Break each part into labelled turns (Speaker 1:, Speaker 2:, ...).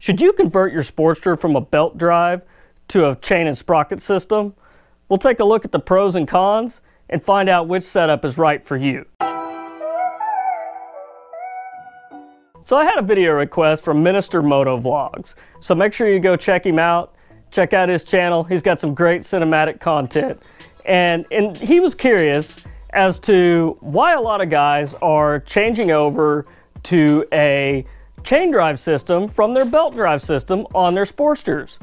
Speaker 1: Should you convert your Sportster from a belt drive to a chain and sprocket system? We'll take a look at the pros and cons and find out which setup is right for you. So I had a video request from Minister Motovlogs, so make sure you go check him out. Check out his channel. He's got some great cinematic content. And, and he was curious as to why a lot of guys are changing over to a chain drive system from their belt drive system on their Sportsters.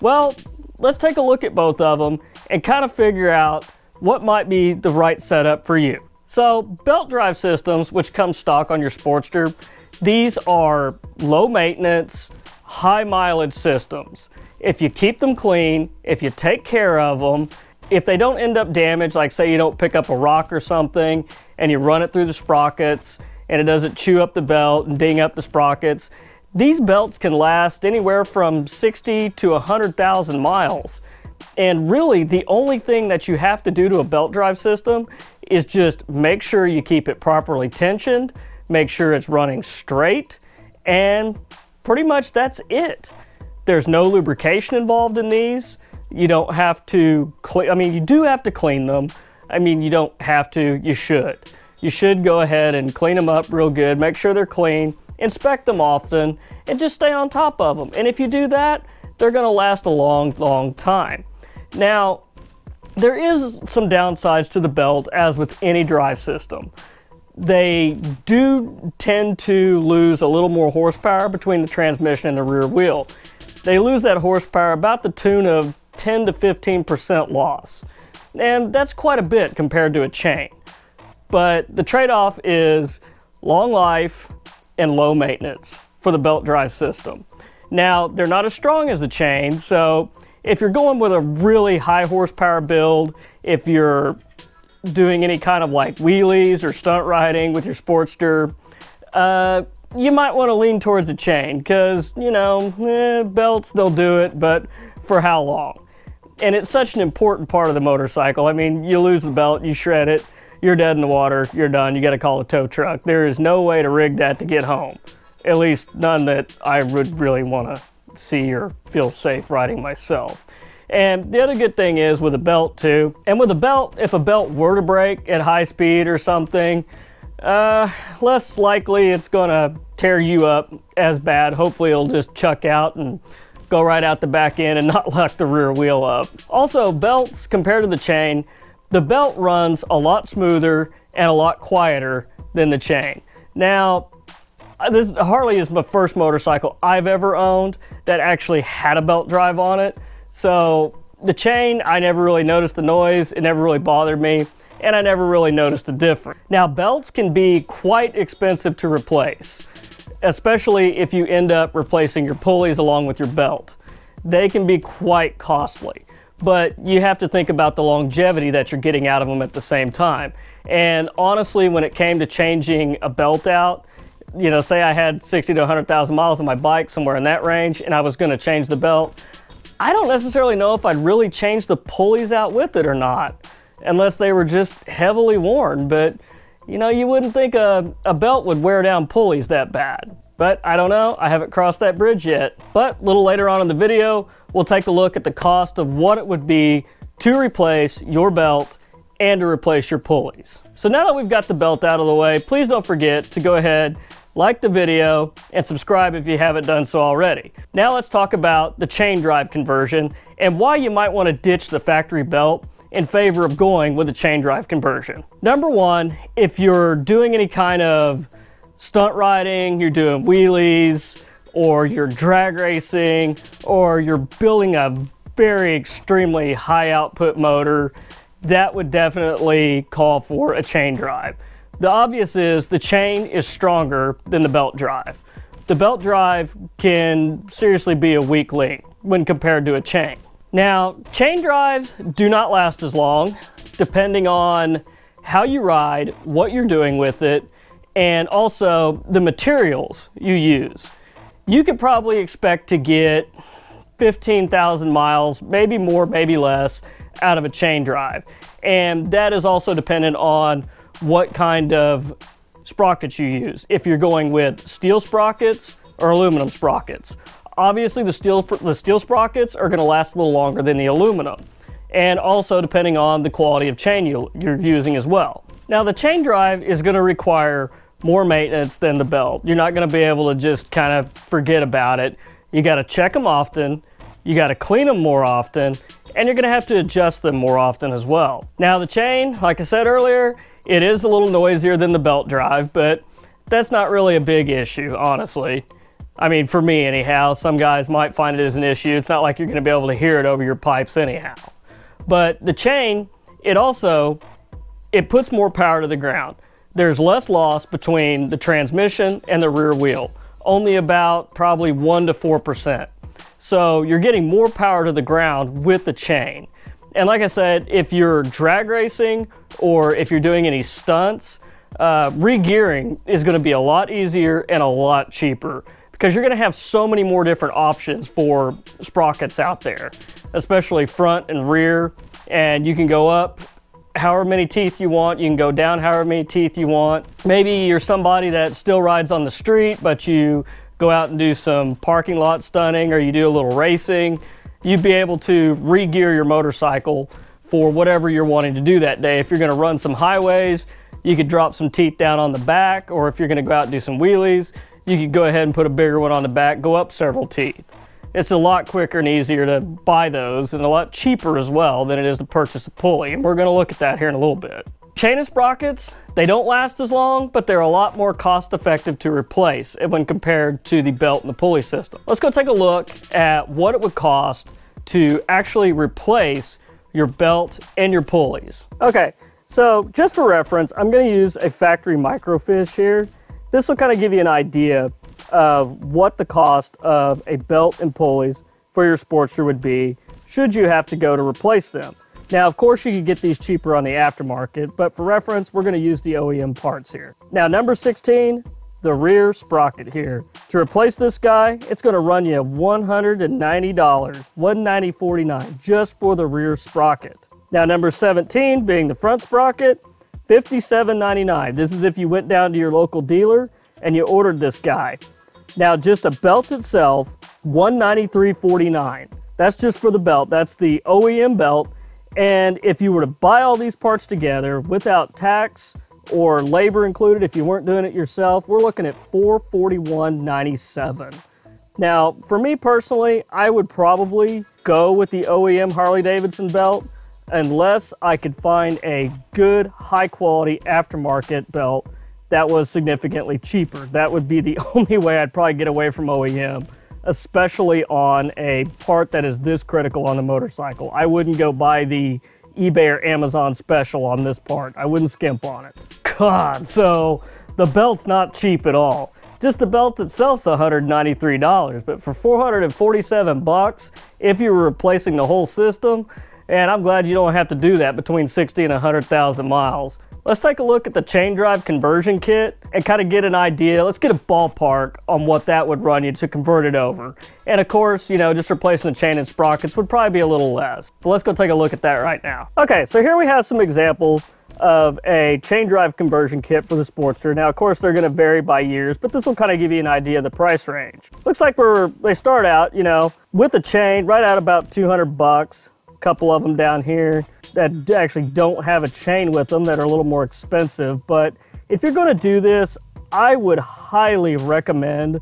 Speaker 1: Well, let's take a look at both of them and kind of figure out what might be the right setup for you. So belt drive systems, which come stock on your Sportster, these are low maintenance, high mileage systems. If you keep them clean, if you take care of them, if they don't end up damaged, like say you don't pick up a rock or something and you run it through the sprockets and it doesn't chew up the belt and ding up the sprockets, these belts can last anywhere from 60 to 100,000 miles. And really, the only thing that you have to do to a belt drive system is just make sure you keep it properly tensioned, make sure it's running straight, and pretty much that's it. There's no lubrication involved in these. You don't have to clean, I mean, you do have to clean them. I mean, you don't have to, you should. You should go ahead and clean them up real good, make sure they're clean, inspect them often, and just stay on top of them. And if you do that, they're gonna last a long, long time. Now, there is some downsides to the belt as with any drive system. They do tend to lose a little more horsepower between the transmission and the rear wheel. They lose that horsepower about the tune of 10 to 15% loss. And that's quite a bit compared to a chain. But the trade-off is long life and low maintenance for the belt drive system. Now, they're not as strong as the chain, so if you're going with a really high horsepower build, if you're doing any kind of like wheelies or stunt riding with your Sportster, uh, you might want to lean towards a chain because, you know, eh, belts, they'll do it, but for how long? And it's such an important part of the motorcycle. I mean, you lose the belt, you shred it, you're dead in the water, you're done, you got to call a tow truck. There is no way to rig that to get home. At least none that I would really want to see or feel safe riding myself. And the other good thing is with a belt too, and with a belt, if a belt were to break at high speed or something, uh, less likely it's gonna tear you up as bad. Hopefully it'll just chuck out and go right out the back end and not lock the rear wheel up. Also, belts compared to the chain, the belt runs a lot smoother and a lot quieter than the chain. Now, this Harley is my first motorcycle I've ever owned that actually had a belt drive on it. So the chain, I never really noticed the noise. It never really bothered me and I never really noticed the difference. Now belts can be quite expensive to replace, especially if you end up replacing your pulleys along with your belt. They can be quite costly, but you have to think about the longevity that you're getting out of them at the same time. And honestly, when it came to changing a belt out, you know, say I had 60 to 100,000 miles on my bike, somewhere in that range, and I was gonna change the belt, I don't necessarily know if I'd really change the pulleys out with it or not, unless they were just heavily worn. But, you know, you wouldn't think a, a belt would wear down pulleys that bad. But I don't know, I haven't crossed that bridge yet. But a little later on in the video, we'll take a look at the cost of what it would be to replace your belt and to replace your pulleys. So now that we've got the belt out of the way, please don't forget to go ahead like the video, and subscribe if you haven't done so already. Now let's talk about the chain drive conversion and why you might want to ditch the factory belt in favor of going with a chain drive conversion. Number one, if you're doing any kind of stunt riding, you're doing wheelies, or you're drag racing, or you're building a very extremely high output motor, that would definitely call for a chain drive. The obvious is the chain is stronger than the belt drive. The belt drive can seriously be a weak link when compared to a chain. Now, chain drives do not last as long, depending on how you ride, what you're doing with it, and also the materials you use. You could probably expect to get 15,000 miles, maybe more, maybe less, out of a chain drive. And that is also dependent on what kind of sprockets you use. If you're going with steel sprockets or aluminum sprockets. Obviously the steel, the steel sprockets are gonna last a little longer than the aluminum. And also depending on the quality of chain you, you're using as well. Now the chain drive is gonna require more maintenance than the belt. You're not gonna be able to just kind of forget about it. You gotta check them often, you gotta clean them more often, and you're gonna have to adjust them more often as well. Now the chain, like I said earlier, it is a little noisier than the belt drive, but that's not really a big issue, honestly. I mean, for me anyhow, some guys might find it as an issue. It's not like you're gonna be able to hear it over your pipes anyhow. But the chain, it also, it puts more power to the ground. There's less loss between the transmission and the rear wheel, only about probably one to 4%. So you're getting more power to the ground with the chain. And like I said, if you're drag racing or if you're doing any stunts, uh, re-gearing is going to be a lot easier and a lot cheaper because you're going to have so many more different options for sprockets out there, especially front and rear. And you can go up however many teeth you want. You can go down however many teeth you want. Maybe you're somebody that still rides on the street, but you go out and do some parking lot stunning or you do a little racing. You'd be able to re-gear your motorcycle for whatever you're wanting to do that day. If you're going to run some highways, you could drop some teeth down on the back, or if you're gonna go out and do some wheelies, you could go ahead and put a bigger one on the back, go up several teeth. It's a lot quicker and easier to buy those and a lot cheaper as well than it is to purchase a pulley. And we're gonna look at that here in a little bit. Chain and sprockets, they don't last as long, but they're a lot more cost effective to replace when compared to the belt and the pulley system. Let's go take a look at what it would cost to actually replace your belt and your pulleys. Okay, so just for reference, I'm gonna use a factory microfiche here. This will kind of give you an idea of what the cost of a belt and pulleys for your Sportster would be should you have to go to replace them. Now, of course, you can get these cheaper on the aftermarket, but for reference, we're gonna use the OEM parts here. Now, number 16, the rear sprocket here. To replace this guy, it's gonna run you $190, $190.49 just for the rear sprocket. Now number 17 being the front sprocket, $57.99. This is if you went down to your local dealer and you ordered this guy. Now just a belt itself, $193.49. That's just for the belt. That's the OEM belt. And if you were to buy all these parts together without tax or labor included, if you weren't doing it yourself, we're looking at $441.97. Now, for me personally, I would probably go with the OEM Harley Davidson belt unless I could find a good, high quality aftermarket belt that was significantly cheaper. That would be the only way I'd probably get away from OEM, especially on a part that is this critical on a motorcycle. I wouldn't go buy the eBay or Amazon special on this part. I wouldn't skimp on it. God, so the belt's not cheap at all. Just the belt itself's $193, but for 447 bucks, if you were replacing the whole system, and I'm glad you don't have to do that between 60 and 100,000 miles. Let's take a look at the chain drive conversion kit and kind of get an idea. Let's get a ballpark on what that would run you to convert it over. And of course, you know, just replacing the chain and sprockets would probably be a little less. But let's go take a look at that right now. Okay, so here we have some examples of a chain drive conversion kit for the Sportster. Now, of course, they're going to vary by years, but this will kind of give you an idea of the price range. Looks like we're they start out, you know, with a chain right at about 200 bucks a couple of them down here that actually don't have a chain with them that are a little more expensive. But if you're gonna do this, I would highly recommend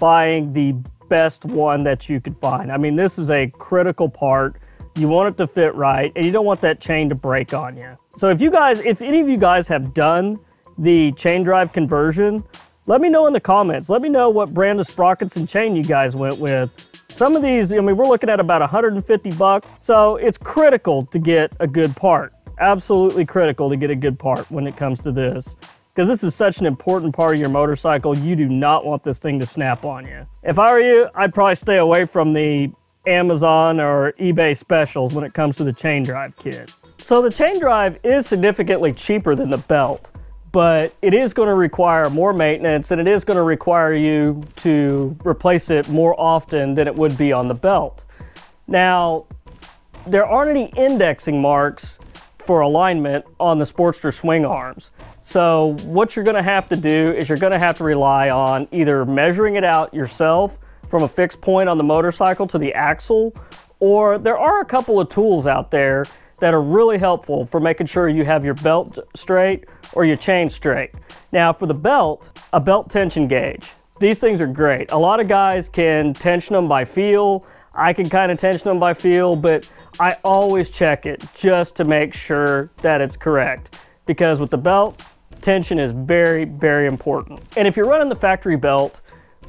Speaker 1: buying the best one that you could find. I mean, this is a critical part. You want it to fit right, and you don't want that chain to break on you. So if you guys, if any of you guys have done the chain drive conversion, let me know in the comments. Let me know what brand of sprockets and chain you guys went with. Some of these, I mean, we're looking at about 150 bucks. So it's critical to get a good part. Absolutely critical to get a good part when it comes to this. Because this is such an important part of your motorcycle, you do not want this thing to snap on you. If I were you, I'd probably stay away from the Amazon or eBay specials when it comes to the chain drive kit. So the chain drive is significantly cheaper than the belt but it is going to require more maintenance and it is going to require you to replace it more often than it would be on the belt. Now, there aren't any indexing marks for alignment on the Sportster swing arms. So what you're going to have to do is you're going to have to rely on either measuring it out yourself from a fixed point on the motorcycle to the axle, or there are a couple of tools out there that are really helpful for making sure you have your belt straight or your chain straight. Now for the belt, a belt tension gauge. These things are great. A lot of guys can tension them by feel. I can kind of tension them by feel, but I always check it just to make sure that it's correct. Because with the belt, tension is very, very important. And if you're running the factory belt,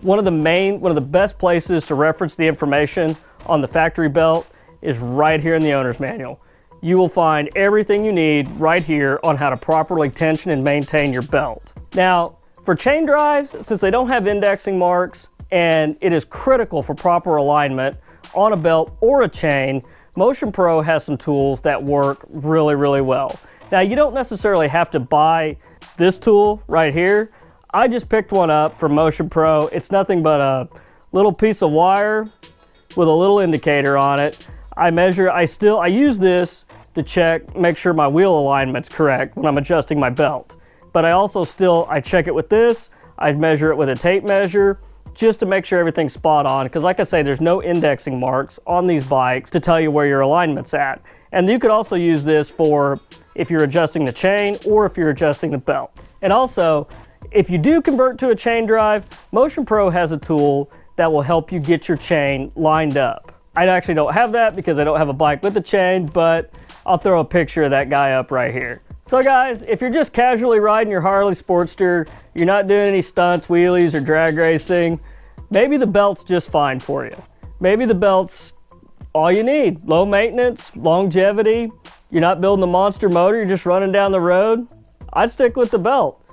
Speaker 1: one of the main, one of the best places to reference the information on the factory belt is right here in the owner's manual. You will find everything you need right here on how to properly tension and maintain your belt. Now, for chain drives, since they don't have indexing marks and it is critical for proper alignment on a belt or a chain, Motion Pro has some tools that work really, really well. Now, you don't necessarily have to buy this tool right here. I just picked one up from Motion Pro. It's nothing but a little piece of wire with a little indicator on it. I measure, I still, I use this to check, make sure my wheel alignment's correct when I'm adjusting my belt. But I also still, I check it with this, I measure it with a tape measure, just to make sure everything's spot on. Because like I say, there's no indexing marks on these bikes to tell you where your alignment's at. And you could also use this for if you're adjusting the chain or if you're adjusting the belt. And also, if you do convert to a chain drive, Motion Pro has a tool that will help you get your chain lined up. I actually don't have that because I don't have a bike with a chain, but I'll throw a picture of that guy up right here. So guys, if you're just casually riding your Harley Sportster, you're not doing any stunts, wheelies, or drag racing, maybe the belt's just fine for you. Maybe the belt's all you need. Low maintenance, longevity, you're not building a monster motor, you're just running down the road. I'd stick with the belt.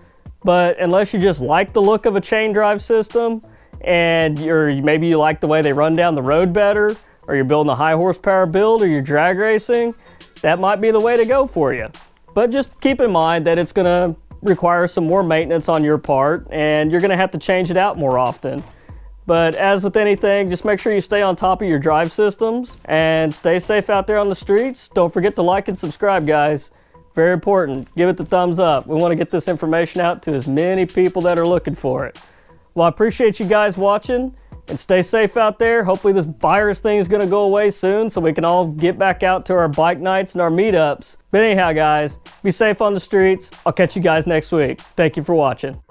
Speaker 1: But unless you just like the look of a chain drive system and you're, maybe you like the way they run down the road better, or you're building a high horsepower build or you're drag racing, that might be the way to go for you. But just keep in mind that it's going to require some more maintenance on your part and you're going to have to change it out more often. But as with anything, just make sure you stay on top of your drive systems and stay safe out there on the streets. Don't forget to like and subscribe, guys. Very important. Give it the thumbs up. We want to get this information out to as many people that are looking for it. Well, I appreciate you guys watching and stay safe out there. Hopefully this virus thing is going to go away soon so we can all get back out to our bike nights and our meetups. But anyhow, guys, be safe on the streets. I'll catch you guys next week. Thank you for watching.